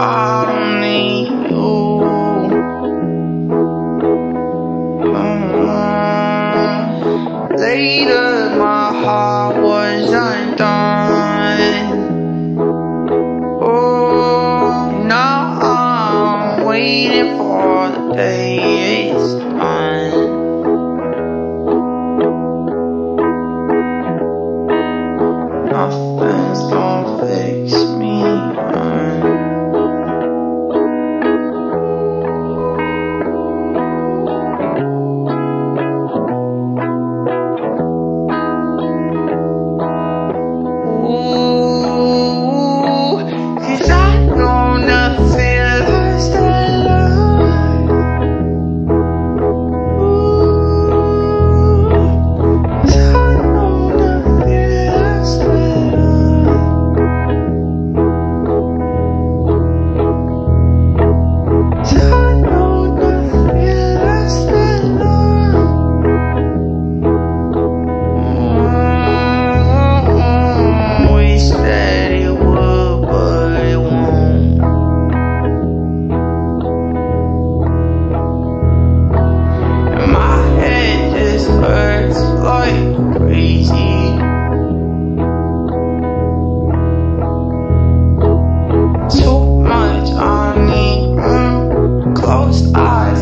I need you. Later, my heart was undone.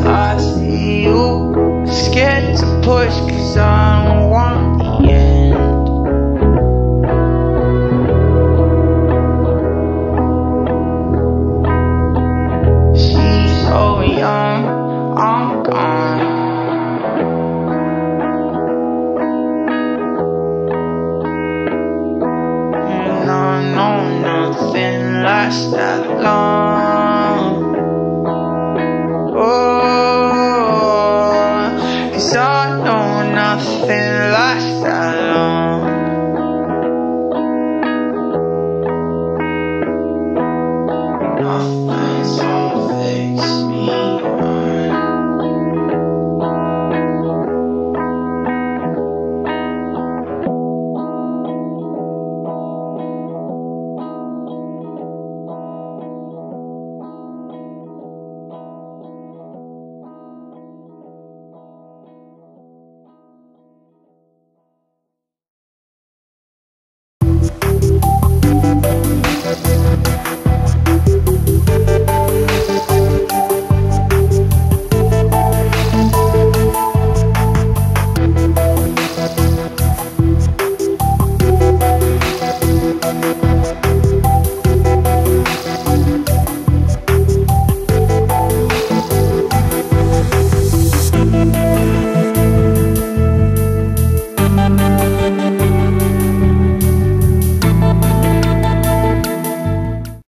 I see you scared to push cause I don't want the end. She's so young, I'm gone. And I know nothing lasts that long.